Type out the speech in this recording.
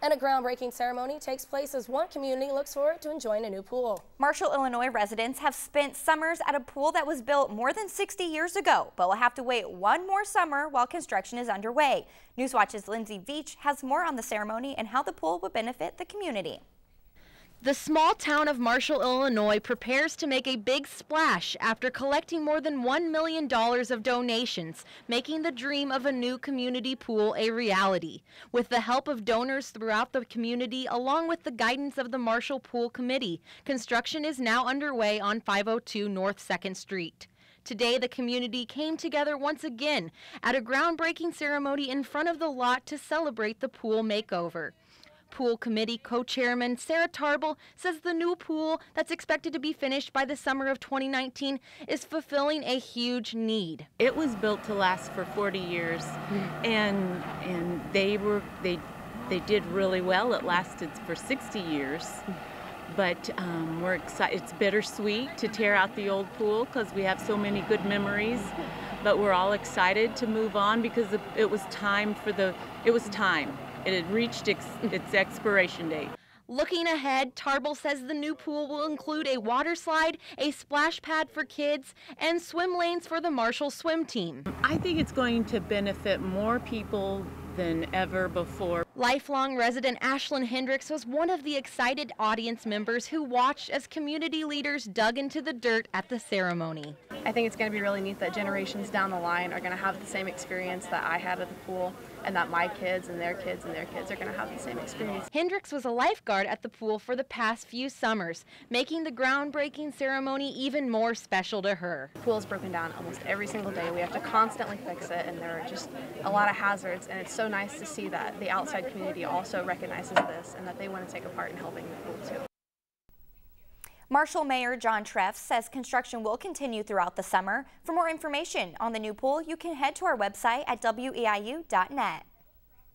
And a groundbreaking ceremony takes place as one community looks forward to enjoying a new pool. Marshall, Illinois residents have spent summers at a pool that was built more than 60 years ago, but will have to wait one more summer while construction is underway. Newswatch's Lynnsey Veach has more on the ceremony and how the pool will benefit the community. The small town of Marshall, Illinois prepares to make a big splash after collecting more than $1 million of donations, making the dream of a new community pool a reality. With the help of donors throughout the community, along with the guidance of the Marshall Pool Committee, construction is now underway on 502 North 2nd Street. Today, the community came together once again at a groundbreaking ceremony in front of the lot to celebrate the pool makeover. Pool Committee co-chairman Sarah Tarble says the new pool that's expected to be finished by the summer of 2019 is fulfilling a huge need. It was built to last for 40 years and and they were they they did really well. It lasted for 60 years. But um, we're excited. It's bittersweet to tear out the old pool because we have so many good memories. But we're all excited to move on because it was time for the. It was time it had reached ex its expiration date. Looking ahead, Tarble says the new pool will include a water slide, a splash pad for kids, and swim lanes for the Marshall swim team. I think it's going to benefit more people than ever before. Lifelong resident Ashlyn Hendricks was one of the excited audience members who watched as community leaders dug into the dirt at the ceremony. I think it's going to be really neat that generations down the line are going to have the same experience that I had at the pool and that my kids and their kids and their kids are going to have the same experience. Hendricks was a lifeguard at the pool for the past few summers, making the groundbreaking ceremony even more special to her. The pool is broken down almost every single day. We have to constantly fix it and there are just a lot of hazards and it's so nice to see that the outside community also recognizes this and that they want to take a part in helping the pool too. Marshall Mayor John Treff says construction will continue throughout the summer. For more information on the new pool, you can head to our website at weiu.net.